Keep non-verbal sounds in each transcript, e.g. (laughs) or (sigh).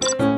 dẫu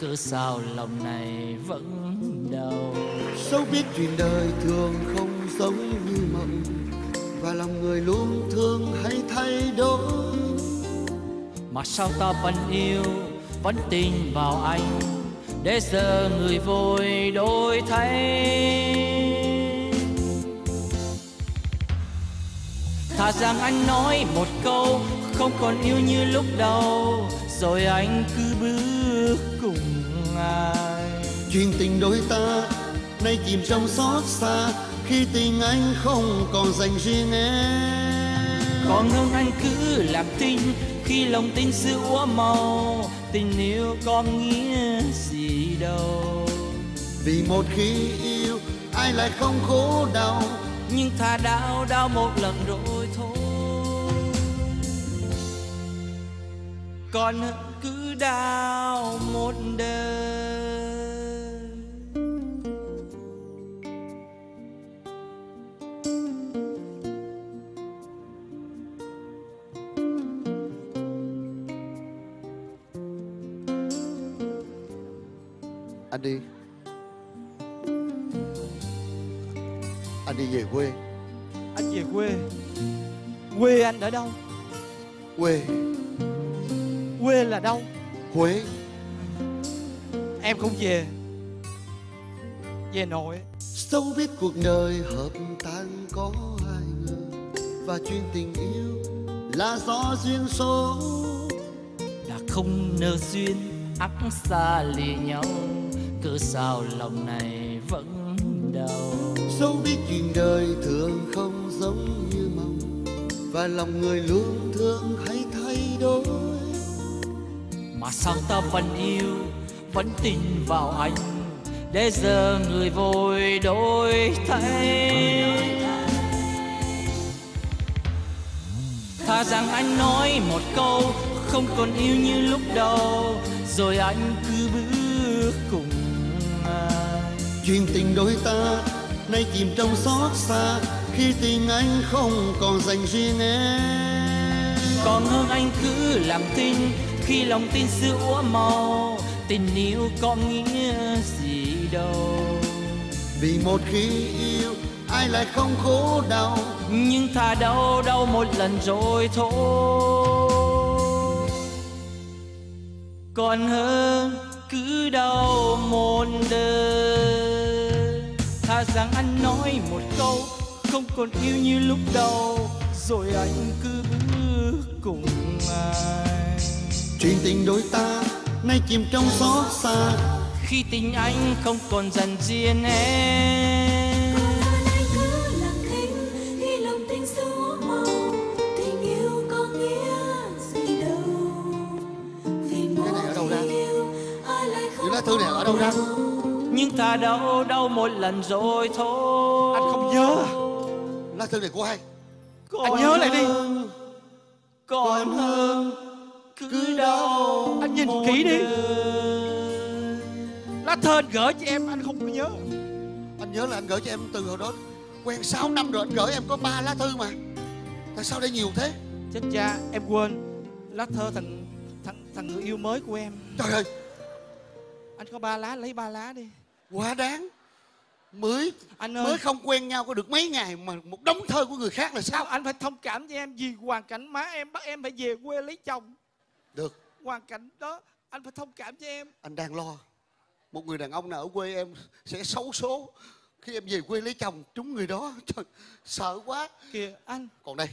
cớ sao lòng này vẫn đau. Dẫu biết chuyện đời thường không giống như mộng và lòng người luôn thương hay thay đổi. Mà sao ta vẫn yêu vẫn tin vào anh để giờ người vội đổi thay? Thà rằng anh nói một câu không còn yêu như lúc đầu. Rồi anh cứ bước cùng ai. Chuyện tình đôi ta nay chìm trong xót xa. Khi tình anh không còn dành riêng em. Còn hơn anh cứ làm tin khi lòng tin sự úa màu. Tình yêu có nghĩa gì đâu. Vì một khi yêu ai lại không khổ đau. Nhưng thà đau đau một lần rồi thôi còn cứ đau một đời. Anh đi. Anh đi về quê. Anh về quê. Quê anh ở đâu? Quê quê là đâu? Huế. Em không về. Về nội. Dẫu biết cuộc đời hợp tan có ai ngờ và chuyện tình yêu là do duyên số. Đã không nợ duyên ắt xa lìa nhau cớ sao lòng này vẫn đau? Dẫu biết chuyện đời thường không giống như mong và lòng người luôn thương hay thay đổi mà sao ta vẫn yêu vẫn tin vào anh? Để giờ người vội đổi thay. Thà rằng anh nói một câu không còn yêu như lúc đầu rồi anh cứ bước cùng ai. Chuyện tình đôi ta nay chìm trong xót xa khi tình anh không còn dành riêng em. Còn hơn anh cứ làm tin khi lòng tin sự úa màu tình yêu có nghĩa gì đâu. Vì một khi yêu ai lại không khổ đau? Nhưng thà đau đau một lần rồi thôi. Còn hơn cứ đau một đời thà rằng anh nói một câu không còn yêu như lúc đầu rồi anh cứ bước cùng ai chuyện tình đôi ta nay chìm trong xót xa. Khi tình anh không còn dần riêng em anh cứ lặng thinh khi lòng tình số màu tình yêu có nghĩa gì đâu vì một này ở đâu ra? khi yêu ai lại không những lá thư này ở đâu ra? Nhưng ta đau đau một lần rồi thôi. Anh không nhớ à? lá thư này của ai? Còn anh nhớ lại đi. hơn- còn hơn cứ đau Anh nhìn kỹ đi. lá thơ anh gửi cho em anh không có nhớ. Anh nhớ là anh gửi cho em từ hồi đó. Quen 6 năm rồi anh gửi em có ba lá thư mà. Tại sao đây nhiều thế? Chết cha em quên. Lá thơ thằng thằng thằng người yêu mới của em. Trời ơi. Anh có ba lá lấy ba lá đi. Quá đáng. Mới anh ơi. mới không quen nhau có được mấy ngày mà một đống thơ của người khác là sao? Sao anh phải thông cảm cho em vì hoàn cảnh má em bắt em phải về quê lấy chồng được. Hoàn cảnh đó anh phải thông cảm cho em. Anh đang lo. Một người đàn ông nào ở quê em sẽ xấu số. Khi em về quê lấy chồng trúng người đó (laughs) trời sợ quá. Kìa anh. Còn đây.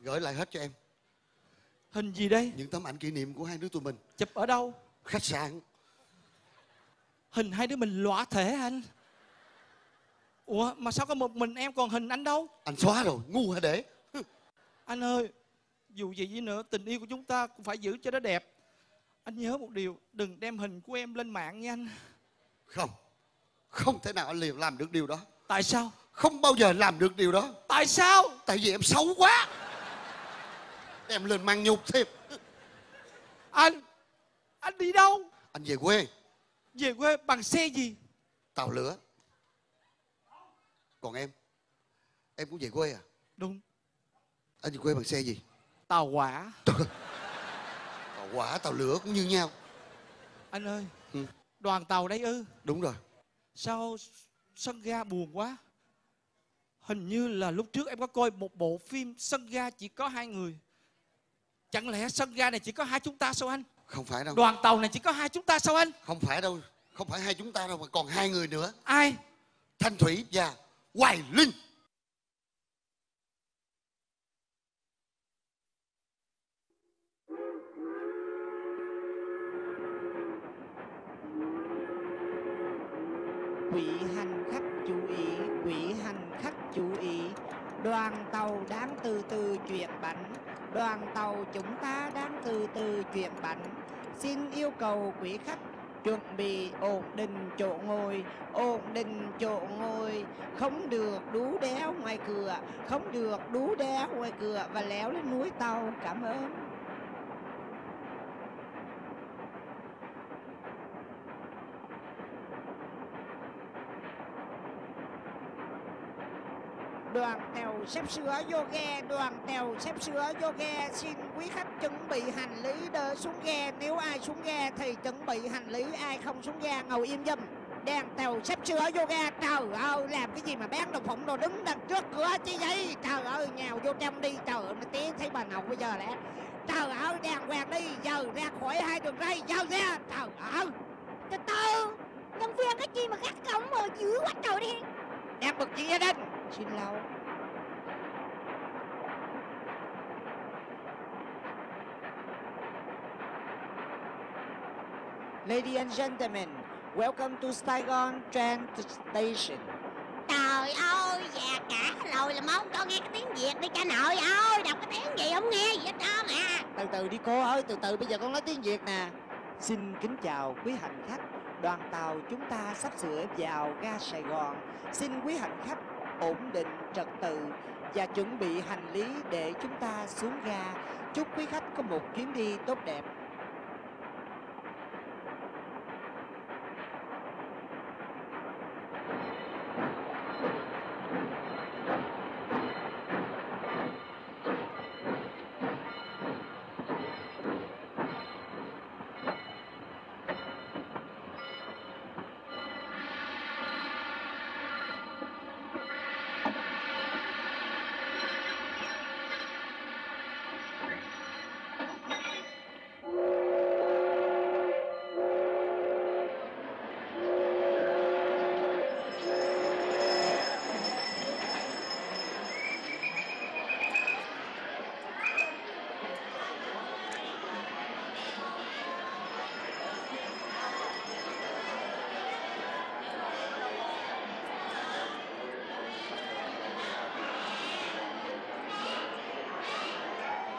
Gửi lại hết cho em. Hình gì đây? Những tấm ảnh kỷ niệm của hai đứa tụi mình. Chụp ở đâu? Khách sạn. Hình hai đứa mình lõa thể anh? Ủa mà sao có một mình em còn hình anh đâu? Anh xóa rồi ngu hả để? Anh ơi Dù gì đi nữa tình yêu của chúng ta cũng phải giữ cho nó đẹp. Anh nhớ một điều Đừng đem hình của em lên mạng nha anh. Không. Không thể nào anh liền làm được điều đó. Tại sao? Không bao giờ làm được điều đó. Tại sao? Tại vì em xấu quá. Em lên mang nhục thêm Anh Anh đi đâu? Anh về quê. Về quê bằng xe gì? Tàu lửa. Còn em? Em cũng về quê à? Đúng. Anh về quê bằng xe gì Tàu hỏa. Tàu hỏa tàu lửa cũng như nhau. Anh ơi Ừ. Đoàn tàu đấy ư? Đúng rồi. Sao sân ga buồn quá? Hình như là lúc trước em có coi một bộ phim Sân ga chỉ có hai người. Chẳng lẽ sân ga này chỉ có hai chúng ta sao anh? Không phải đâu. Đoàn tàu này chỉ có hai chúng ta sao anh? Không phải đâu. Không phải hai chúng ta đâu mà còn hai người nữa. Ai? Thanh Thủy và Hoài Linh Quý hành khách chú ý, quý hành khách chú ý. Đoàn tàu đang từ từ chuyển bánh. Đoàn tàu chúng ta đang từ từ chuyển bánh. Xin yêu cầu quý khách chuẩn bị ổn định chỗ ngồi, ổn định chỗ ngồi, không được đú đéo ngoài cửa, không được đú đéo ngoài cửa và léo lên núi tàu. Cảm ơn. Đoàn tàu xếp sửa vô ghe, đoàn tàu xếp sửa vô ghe. Xin quý khách chuẩn bị hành lý đỡ xuống ghe. Nếu ai xuống ghe thì chuẩn bị hành lý, ai không xuống ghe ngồi im dùm đoàn tàu xếp sửa vô ghe. Trời ơi, làm cái gì mà bán đồ phụng, đồ đứng đằng trước cửa chứ vậy? Trời ơi, nhào vô trong đi. Trời ơi, nó té, thấy bà nậu bây giờ lẽ. Trời ơi, đàng hoàng đi. Giờ ra khỏi hai đường ray, giao ra. Trời ơi từ từ nhân viên cái chi mà gắt cổng mà dữ quá trời đi đang bực chuyện gia đình xin lỗi Ladies and gentlemen, welcome to Saigon train station. trời ơi già cả rồi là mong cho nghe cái tiếng việt đi cha nội ơi đọc cái tiếng gì không nghe gì hết trơn à Từ từ đi cô ơi, từ từ bây giờ con nói tiếng Việt nè. Xin kính chào quý hành khách. Đoàn tàu chúng ta sắp sửa vào ga Sài Gòn. Xin quý hành khách ổn định trật tự và chuẩn bị hành lý để chúng ta xuống ga. Chúc quý khách có một chuyến đi tốt đẹp.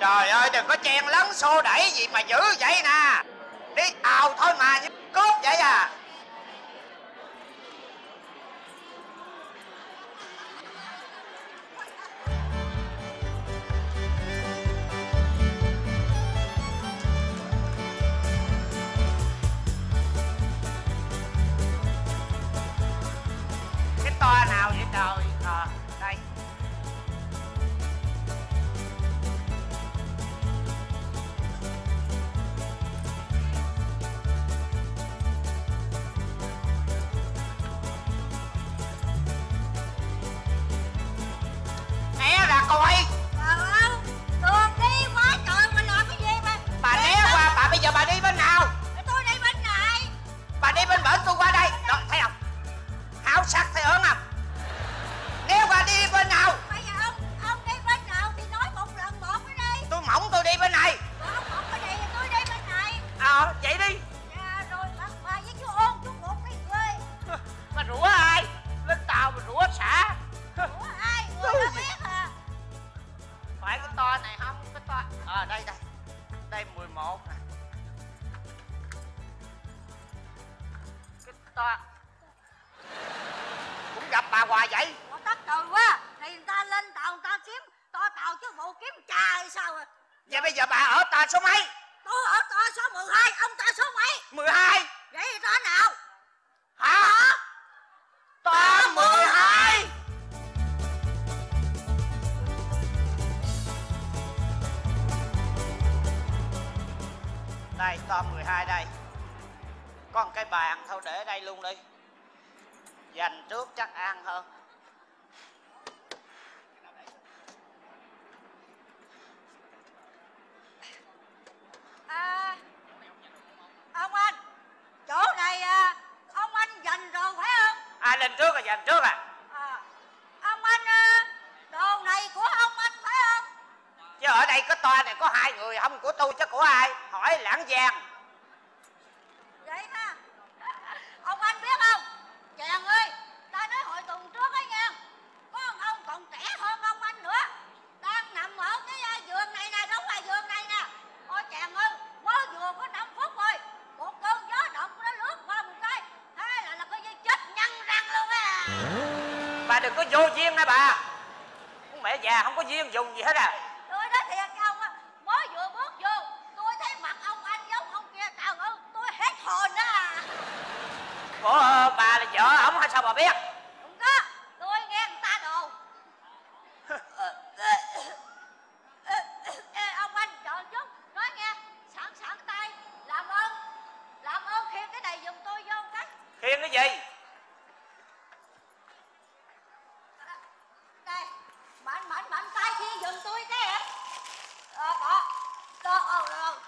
Trời ơi, đừng có chen lấn xô đẩy gì mà dữ vậy nè. Đi, ào thôi mà, như cốt vậy à. lên trước rồi dàn trước à. à ông anh đồ này của ông anh phải không? Chứ ở đây có toa này có hai người không của tôi chứ của ai? Hỏi lãng giang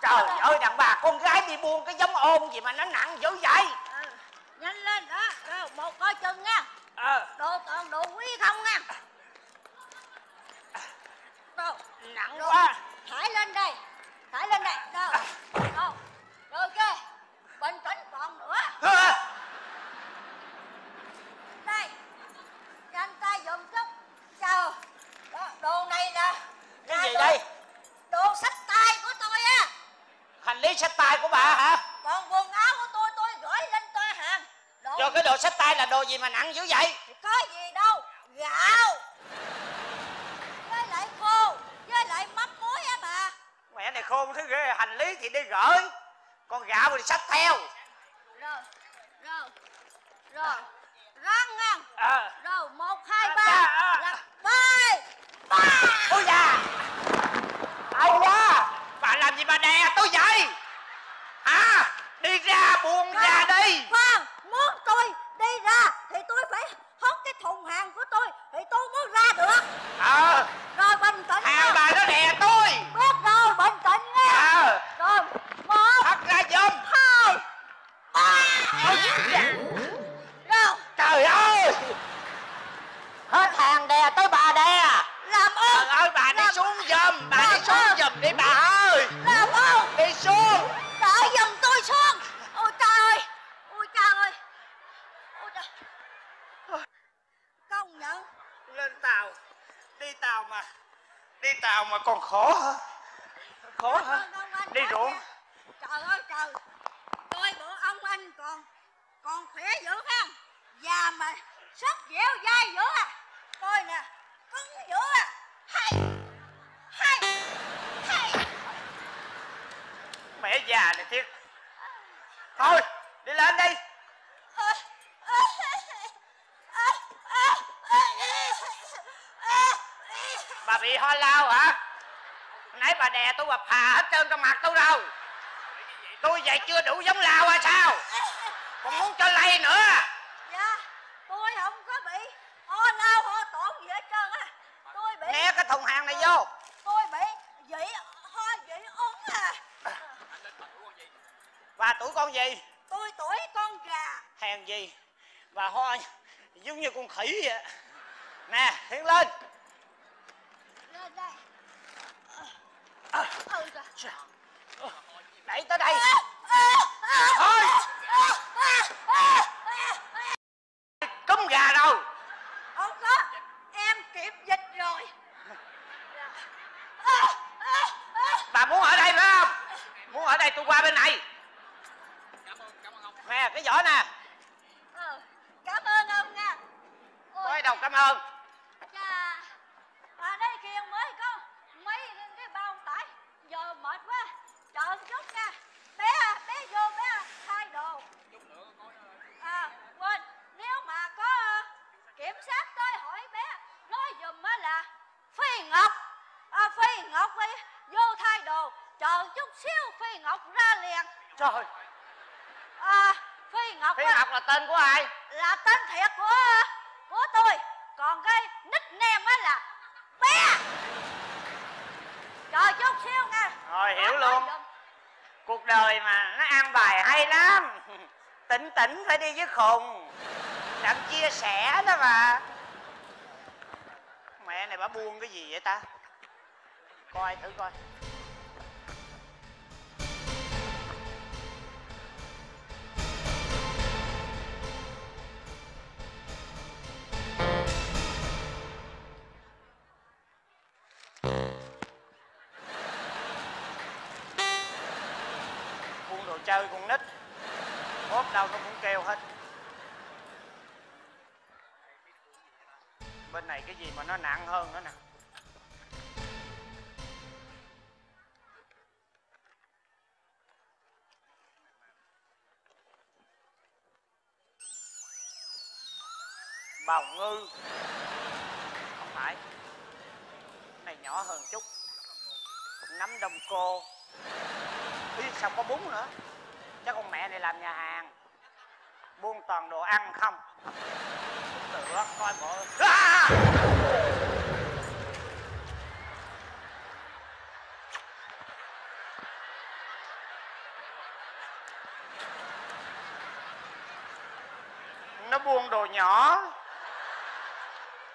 trời ơi đàn bà con gái đi buôn cái giống ôm gì mà nó nặng dữ vậy? À, nhanh lên đó. Rồi một coi chừng nha. À. đồ toàn đồ quý không nha. Đồ, nặng đồ. quá. Thải lên đây. Thải lên đây. Đồ đồ đồ kia bình tĩnh còn nữa. À. gì mà nặng dữ vậy? trơn trong mặt tôi đâu, tôi vậy chưa đủ giống lao à sao? Còn muốn cho lay nữa. Dạ tôi không có bị ho lao ho tổn gì hết trơn á. Tôi bị né cái thùng hàng này vô. Tôi bị vậy ho vậy ốm à. Và tuổi con gì? Tôi tuổi con gà. Hèn gì? Và ho giống như con khỉ vậy. Nè tiến lên. Lên đây à, đẩy tới đây. Thôi. Gà đâu? Không có. Em kiểm dịch rồi. Bà muốn ở đây phải không? Muốn ở đây tôi qua bên này. Cảm ơn ông cái giỏ nè. Ừ, cảm ơn ông nha. Tôi đâu cảm ơn? Phi ngọc. À, phi ngọc đi vô thay đồ chờ chút xíu phi ngọc ra liền. Trời. À phi ngọc phi á, ngọc là tên của ai? Là tên thiệt của của tôi. Còn cái nickname á là bé. Chờ chút xíu nha rồi hiểu luôn. cuộc đời mà nó an bài hay lắm. Tỉnh tỉnh phải đi với khùng. Đặng chia sẻ đó mà này bà buông cái gì vậy ta? Coi thử coi. Buông đồ chơi con nít. Bóp đâu nó cũng kêu hết. Bên này cái gì mà nó nặng hơn nữa nè. Bào ngư. Không phải. Cái này nhỏ hơn chút. Nấm đông cô. Ý, sao có bún nữa? Chắc con mẹ này làm nhà hàng buôn toàn đồ ăn không? Tựa coi bộ. À! (laughs) nó buôn đồ nhỏ.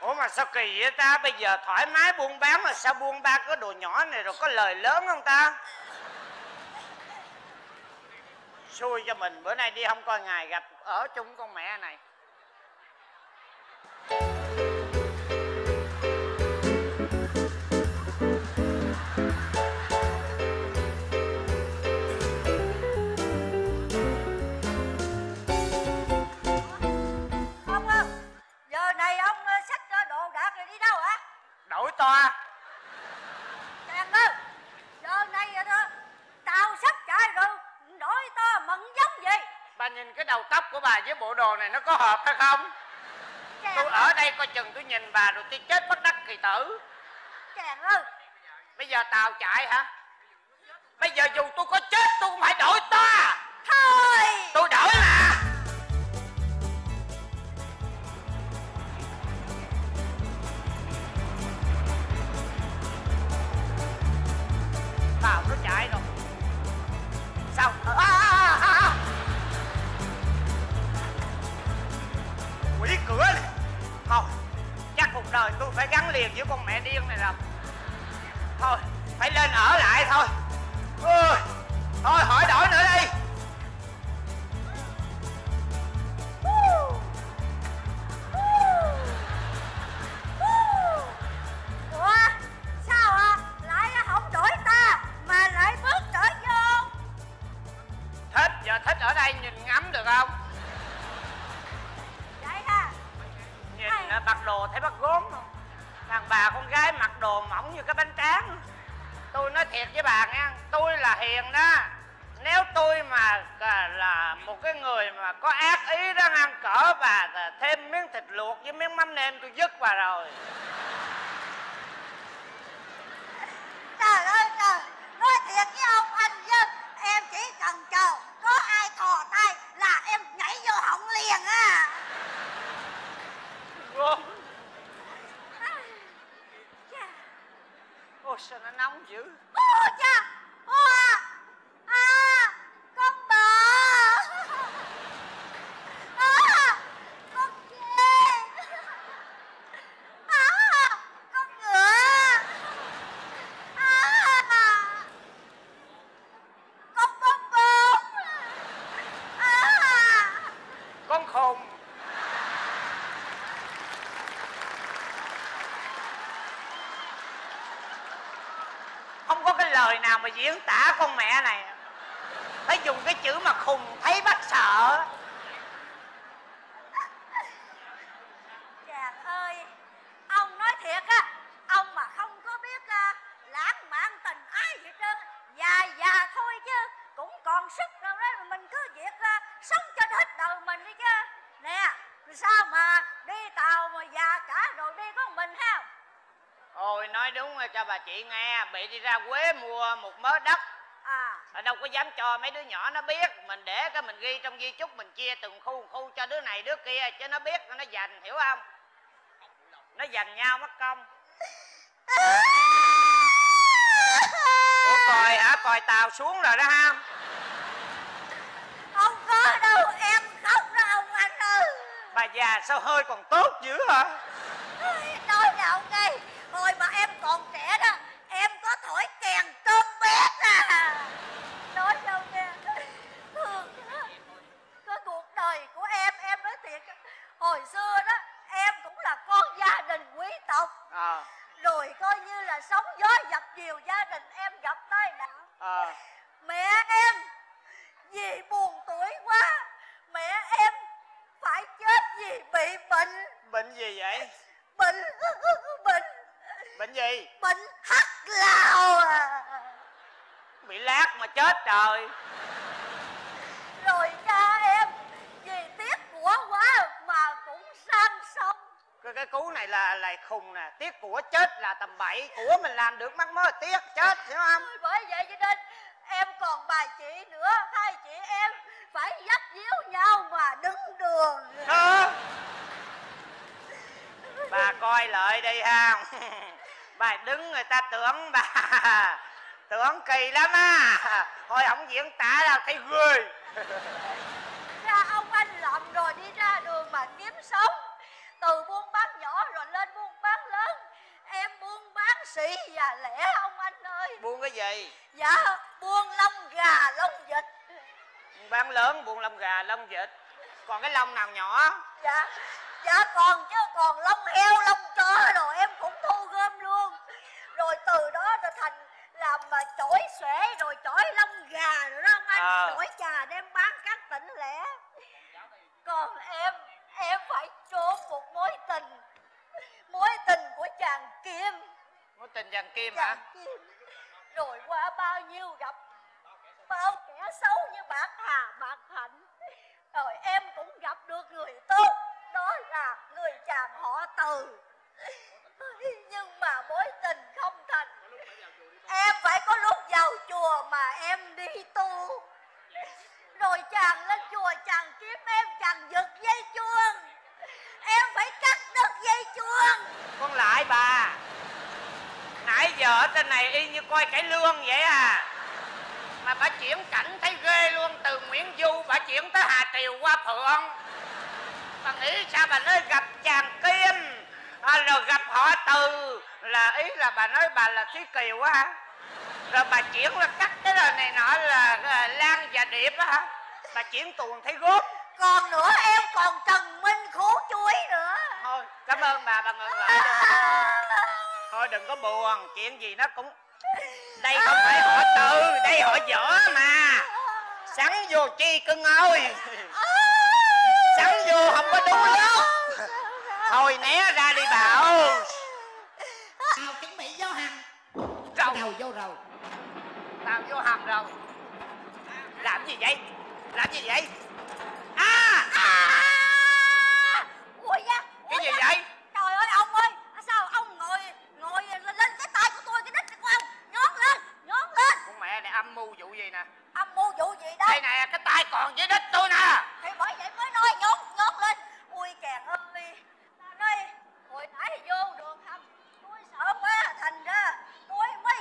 Ủa mà sao kỳ vậy ta? Bây giờ thoải mái buôn bán mà sao buôn ba cái đồ nhỏ này rồi có lời lớn không ta? Xui cho mình, bữa nay đi không coi ngày gặp ở chung con mẹ này. Ông ơi giờ này ông xách ờ, đồ đạc rồi đi đâu hả? Đổi toa chàng ơi giờ này ờ, đó, tao sắp chạy rồi đổi to mận giống gì bà nhìn cái đầu tóc của bà với bộ đồ này nó có hợp hay không? Chàng tôi ơi, ở đây coi chừng tôi nhìn bà rồi tôi chết bất đắc kỳ tử. Chàng ơi. Bây giờ tàu chạy hả? Bây giờ dù tôi có chết tôi cũng phải đổi toa thôi. Tôi đổi mà. Tàu nó chạy rồi. Sao? À, cửa này thôi, chắc cuộc đời tôi phải gắn liền với con mẹ điên này rồi. Thôi, phải lên ở lại thôi. Ôi, thôi, hỏi đổi nữa đi. Bà con gái mặc đồ mỏng như cái bánh tráng. Tôi nói thiệt với bà nha tôi là hiền đó. Nếu tôi mà à, là một cái người mà có ác ý đó, ăn cỡ bà thêm miếng thịt luộc với miếng mắm nêm tôi dứt bà rồi trời ơi trời nói thiệt với ông anh dân em chỉ cần chờ có ai thò tay là em nhảy vô họng liền à gốm Chà. ôi sao nó nóng dữ Ô cha Ô à À Con bò À Con chê À Con ngựa À Con bông bông À không? Không có cái lời nào mà diễn tả con mẹ này. Phải dùng cái chữ mà khùng, thấy bắt sợ Chàng mình cứ việc à, sống cho hết đời mình đi chứ nè sao mà đi tàu mà già cả rồi đi có một mình ha ôi nói đúng rồi cho bà chị nghe bị đi ra quế mua một mớ đất. À. Đâu có dám cho mấy đứa nhỏ nó biết mình để cái mình ghi trong di chúc mình chia từng khu khu cho đứa này đứa kia cho nó biết nó dành hiểu không? Nó dành nhau mất công. Ủa còi hả? Còi tàu xuống rồi đó ha. Không có đâu em khóc đó ông anh ơi. Bà già sao hơi còn tốt dữ hả? Nói nào ngay hồi mà em còn trẻ đó em có thổi kèn cơm bét à. Nói sao nghe. Thương cái cuộc đời của em em nói thiệt. Hồi xưa đó em cũng là con gia đình quý tộc. Ờ rồi coi như là sóng gió dập dìu gia đình em gặp tai nạn. Ờ mẹ em vì buồn tuổi quá mẹ em phải chết vì bị bệnh. Bệnh gì vậy? Bệnh bệnh gì? Bệnh hắc lao à. Bị lát mà chết trời. Rồi cha em vì tiếc của quá mà cũng sang sông. Cái cái cú này là là khùng nè. Tiếc của chết là tầm bậy của mình làm được mắc mớ tiếc chết hiểu không? Bởi vậy cho nên em còn bà chị nữa. Hai chị em phải dắt díu nhau mà đứng đường. Hả? bà coi lại đi ha (laughs) bà đứng người ta tưởng bà. (laughs) Tưởng kỳ lắm á. Thôi không diễn tả đâu thấy ghê. (laughs) Ra ông anh lậm rồi đi ra đường mà kiếm sống. Từ buôn bán nhỏ rồi lên buôn bán lớn. Em buôn bán xị và lẻ ông anh ơi. Buôn cái gì? Dạ buôn lông gà lông vịt. Bán lớn buôn lông gà lông vịt. Còn cái lông nào nhỏ? Dạ dạ còn chứ còn lông heo lông chó rồi em cũng rồi từ đó rồi thành làm mà chổi xuể rồi chổi lông gà rồi đó ông anh. Ờ. chổi trà đem bán các tỉnh lẻ. Còn em em phải trốn một mối tình. Mối tình của chàng kim. Mối tình vàng kim hả? Chàng kim. Rồi qua bao nhiêu gặp bao kẻ xấu như bạc hà bạc hạnh rồi em cũng gặp được người tốt đó là người chàng họ từ nhưng mà mối tình không thành em phải có lúc vào chùa mà em đi tu rồi chàng lên chùa chàng kiếm em chàng giật dây chuông em phải cắt đứt dây chuông con lại bà nãy giờ ở trên này y như coi cải lương vậy à. Mà bà chuyển cảnh thấy ghê luôn từ nguyễn du bà chuyển tới hà triều qua phượng. Bà nghĩ sao bà nói gặp chàng kim à, rồi gặp họ từ là ý là bà nói bà là thúy kiều á hả? Rồi bà chuyển là cắt cái lời này nọ là, là lan và điệp á hả? Bà chuyển tuồng thấy gốt còn nữa em còn trần minh khố chuối nữa. Thôi cảm ơn bà bà ngừng lại (laughs) thôi đừng có buồn chuyện gì nó cũng đây không phải họ từ đây họ võ mà. Sắn vô chi cưng ơi sắn vô không có đúng lúc. Thôi né ra đi bảo. Tao chuẩn bị vô hầm. Rầu. đầu vô rồi tao vô hầm rồi làm gì vậy? Làm gì vậy à, à! ui da cái ui gì da. vậy trời ơi ông ơi sao ông ngồi ngồi lên lên cái tay của tôi cái đít của ông nhón lên nhón lên con mẹ này âm mưu vụ gì nè ông mua vụ gì đây đây nè cái tay còn dưới đít tôi nè thì bởi vậy mới nói nhón nhón lên ui chàng ơi ta nói hồi nãy vô đường hầm tôi sợ quá thành ra tôi mới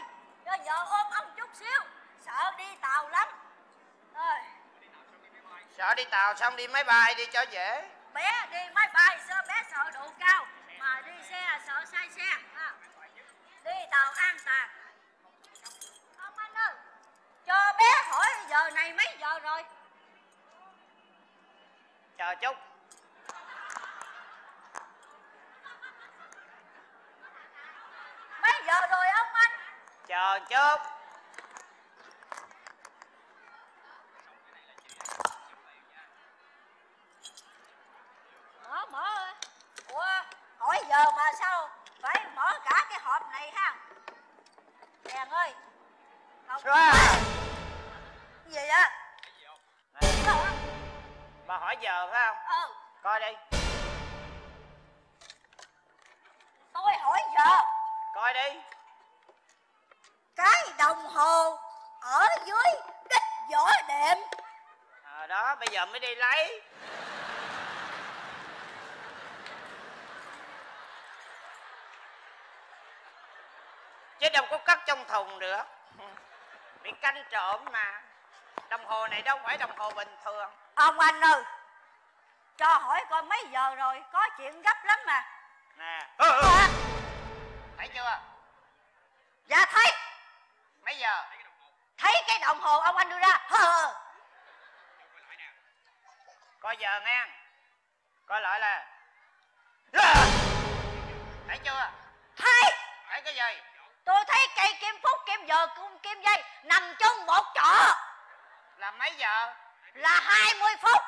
cho vợ ôm ông chút xíu sợ đi tàu lắm rồi sợ đi tàu xong đi máy bay đi cho dễ bé đi máy bay sợ bé sợ độ cao mà đi xe sợ sai xe ha. đi tàu an toàn ông anh ơi cho bé hỏi giờ này mấy giờ rồi chờ chút mấy giờ rồi ông anh chờ chút mở mở ủa hỏi giờ mà sao phải mở cả cái hộp này ha Xoa. gì á bà hỏi giờ phải không? Ừ. Coi đi. Tôi hỏi giờ. Coi đi. Cái đồng hồ ở dưới đích võ đệm. À, đó bây giờ mới đi lấy. Chứ đâu có cất trong thùng được bị canh trộm mà. Đồng hồ này đâu phải đồng hồ bình thường. Ông anh ơi cho hỏi coi mấy giờ rồi có chuyện gấp lắm mà. Nè. À, thấy chưa? Dạ thấy. Mấy giờ? Thấy cái đồng hồ ông anh đưa ra. Hờ coi giờ nghe. Coi lại là. Thấy chưa? Thấy. Thấy cái gì tôi thấy cây kim phúc kim giờ kim, kim dây nằm chung một chỗ. Là mấy giờ? Là 20 phút.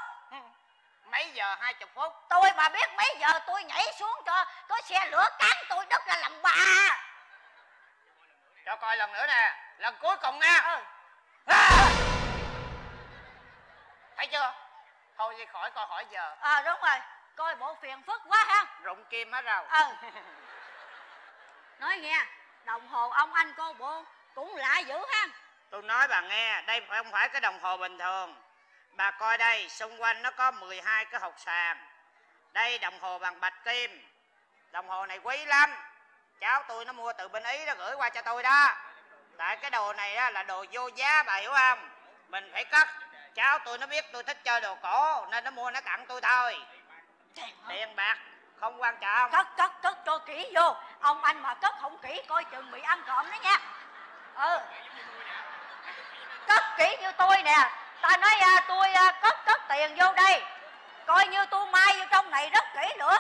Mấy giờ hai chục phút? Tôi mà biết mấy giờ tôi nhảy xuống cho có xe lửa cán tôi đứt ra làm bà. Cho coi lần nữa nè lần cuối cùng nha. Ừ. thấy chưa? Thôi đi khỏi coi hỏi giờ. À đúng rồi. Coi bộ phiền phức quá ha. Rụng kim hết rồi. Ừ. (laughs) Nói nghe đồng hồ ông anh cô bộ cũng lạ dữ ha. Tôi nói bà nghe đây không phải cái đồng hồ bình thường. Bà coi đây xung quanh nó có 12 cái hộp sàn. Đây đồng hồ bằng bạch kim. Đồng hồ này quý lắm. Cháu tôi nó mua từ bên ý nó gửi qua cho tôi đó. Tại cái đồ này đó là đồ vô giá bà hiểu không? Mình phải cất. Cháu tôi nó biết tôi thích chơi đồ cổ nên nó mua nó tặng tôi thôi. Tiền bạc không quan trọng. Cất cất cất cho kỹ vô. Ông anh mà cất không kỹ coi chừng bị ăn trộm đó nha. Ừ. Cất kỹ như tôi nè. Ta nói à, tôi à, cất cất tiền vô đây. Coi như tôi mai vô trong này rất kỹ nữa.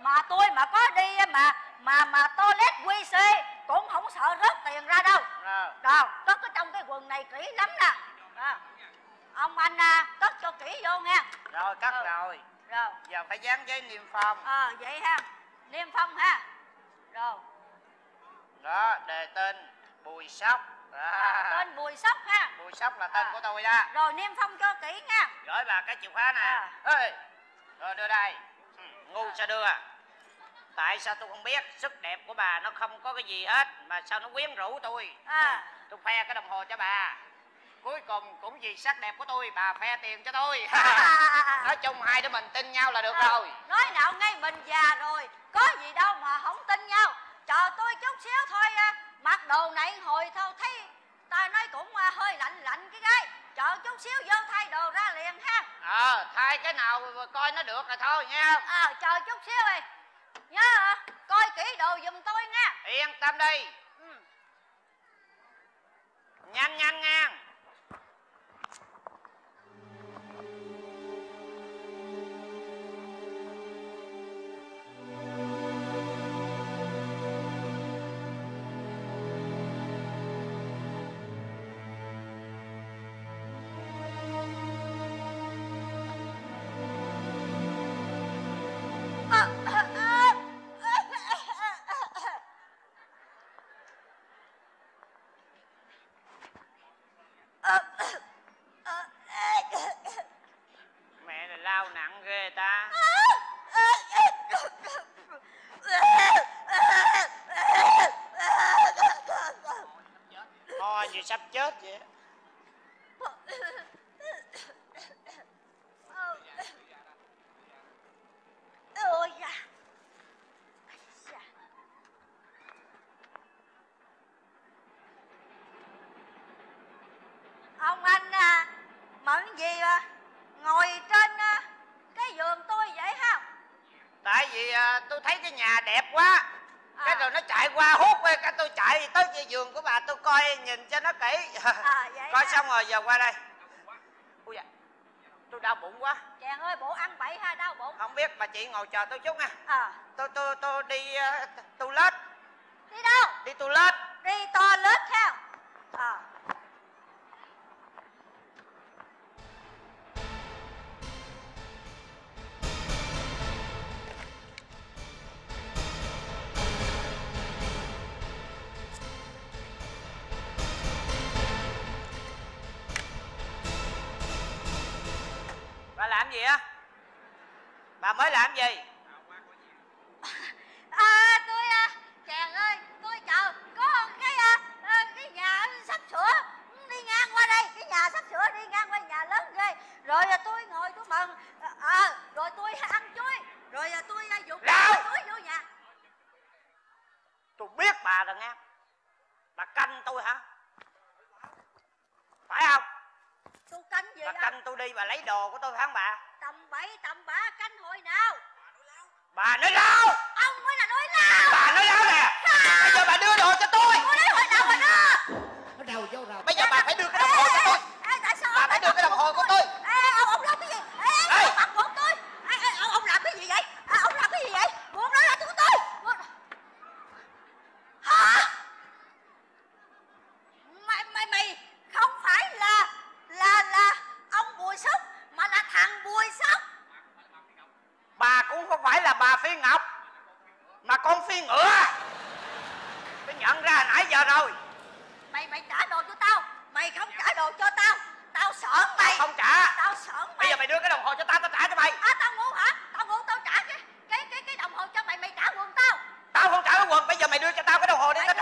Mà tôi mà có đi mà mà mà toilet wc cũng không sợ rớt tiền ra đâu. Rồi. Cất ở trong cái quần này kỹ lắm nè. Đó. ông anh à, cất cho kỹ vô nha. Rồi cất Ừ. rồi rồi. Giờ phải dán giấy niêm phong. Ờ vậy ha. Niêm phong ha. Rồi. Đó đề tên bùi sóc. À, đó. tên bùi sóc ha. Bùi sóc là tên À. của tôi đó. Rồi niêm phong cho kỹ nha. Gửi bà cái chìa khóa nè. À. ê. Rồi đưa đây. Ừ, ngu sao đưa tại sao tôi không biết? Sức đẹp của bà nó không có cái gì hết mà sao nó quyến rũ tôi? À. Tôi khoe cái đồng hồ cho bà cuối cùng cũng vì sắc đẹp của tôi bà khoe tiền cho tôi. (laughs) (laughs) Nói chung hai đứa mình tin nhau là được À, rồi. nói nào ngay mình già rồi có gì đâu mà không tin nhau. Chờ tôi chút xíu thôi à, mặc đồ này hồi thôi thấy ta nói cũng à, hơi lạnh lạnh cái gái. Chờ chút xíu vô thay đồ ra liền ha. Ờ thay cái nào coi nó được rồi thôi nha à chờ chút xíu đi. Nhớ à, coi kỹ đồ giùm tôi nha. Yên tâm đi. Ừ. nhanh nhanh nha tôi chạy tới cái giường của bà tôi coi nhìn cho nó kỹ. À, vậy (laughs) coi ha. xong rồi giờ qua đây. Ui dạ tôi đau bụng quá. Chàng ơi, bộ ăn bậy ha, đau bụng. không biết bà chị ngồi chờ tôi chút nha. À, tôi tôi tôi đi uh, toilet đi đâu? đi Đi toilet làm gì á? Bà mới làm gì? đi ngựa. Tôi nhận ra nãy giờ rồi. Mày mày trả đồ cho tao. Mày không trả đồ cho tao. Tao sợ mày. Không trả. Tao sợ mày. Bây giờ mày đưa cái đồng hồ cho tao tao trả cho mày. À tao ngu hả? Tao ngu tao trả cái cái cái, cái đồng hồ cho mày mày trả quần tao. Tao không trả cái quần. Bây giờ mày đưa cho tao cái đồng hồ đi mày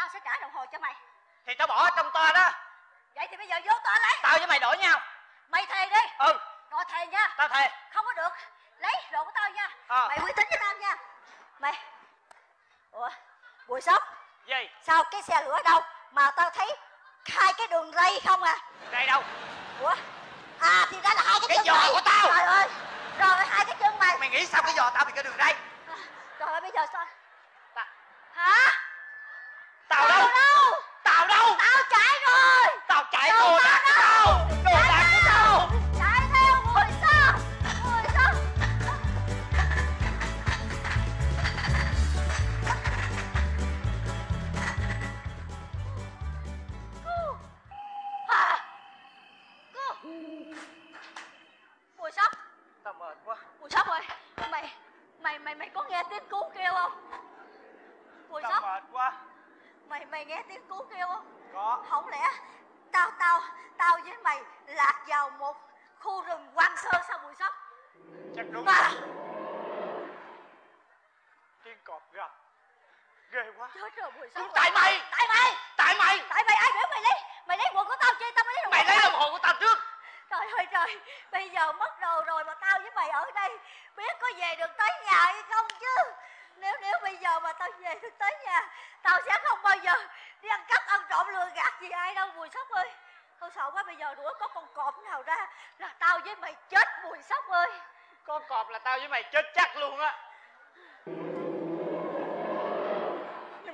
tao sẽ trả đồng hồ cho mày. Thì tao bỏ trong to đó. Vậy thì bây giờ vô to lấy. Tao với mày đổi nhau. Mày thề đi. Ừ. Rồi thề nha. Tao thề. Không có được. Lấy đồ của tao nha. À. mày uy tín với tao nha. Mày. Ủa bùi sóc. Gì? Sao cái xe lửa đâu mà tao thấy hai cái đường ray không à? Ray đâu? Ủa? À thì ra là hai cái, cái chân giò của tao. Trời ơi. Rồi hai cái chân mày. Mày nghĩ sao cái giò tao bị cái đường ray? À, trời ơi bây giờ sao? Tao ghê quá. Chết rồi mùi sóc Cũng tại mày! tại mày. Tại mày. Tại mày ai biểu mày lấy? Mày lấy quần của tao chi tao mới lấy mày quần lấy đồng hồ của tao trước. Trời ơi trời. Bây giờ mất đồ rồi mà tao với mày ở đây biết có về được tới nhà hay không chứ? Nếu nếu bây giờ mà tao về được tới nhà tao sẽ không bao giờ đi ăn cắp ăn trộm lừa gạt gì ai đâu mùi sóc ơi. Tao sợ quá bây giờ đũa có con cọp nào ra là tao với mày chết mùi sóc ơi. Có cọp là tao với mày chết chắc luôn á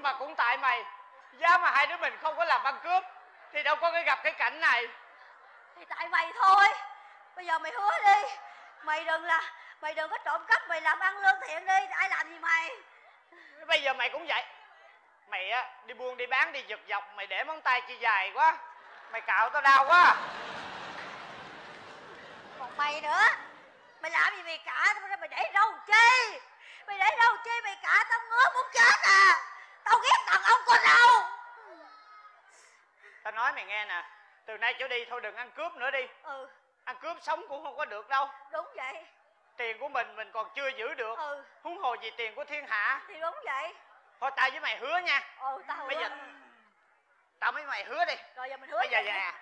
mà cũng tại mày. Giá mà hai đứa mình không có làm băng cướp thì đâu có cái gặp cái cảnh này. Thì tại mày thôi. Bây giờ mày hứa đi. Mày đừng là mày đừng có trộm cắp mày làm ăn lương thiện đi. Ai làm gì mày? Bây giờ mày cũng vậy. Mày á đi buôn đi bán đi giật dọc mày để móng tay chi dài quá. Mày cạo tao đau quá. Còn mày nữa. Mày làm gì mày cả tao mày để râu chi? Mày để râu chi mày cả tao ngứa muốn chết à tao ghét thằng ông con râu tao nói mày nghe nè từ nay trở đi thôi đừng ăn cướp nữa đi. Ừ. Ăn cướp sống cũng không có được đâu. Đúng vậy. Tiền của mình mình còn chưa giữ được. Ừ. Huống hồ gì tiền của thiên hạ. Thì đúng vậy. Thôi tao với mày hứa nha. Ừ tao Bây hứa. giờ- tao với mày hứa đi. Rồi giờ mình hứa bây giờ nè.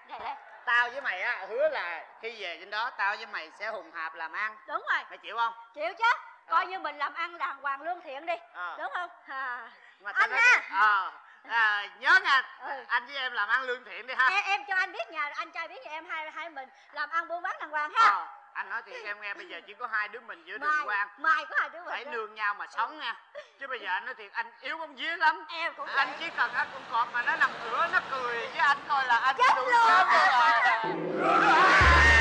Tao với mày á hứa là khi về trên đó tao với mày sẽ hùng hạp làm ăn. Đúng rồi. Mày chịu không? Chịu chứ. Coi như mình làm ăn đàng hoàng lương thiện đi. Ờ. Đúng không? À mà Anh ha. ờ à, nhớ nha. Ừ. anh với em làm ăn lương thiện đi ha. Em, em cho anh biết nhà anh trai biết nhà em hai hai mình làm ăn buôn bán đàng hoàng ha. Ờ anh nói thiệt em nghe bây giờ chỉ có hai đứa mình giữa đường quan mai có hai đứa mình phải nương nhau mà sống nha. Chứ bây giờ anh nói thiệt anh yếu bóng vía lắm. Em cũng anh vậy. chỉ cần ăn con cọp mà nó nằm cửa nó cười. Với anh coi là anh Chết luôn. (laughs)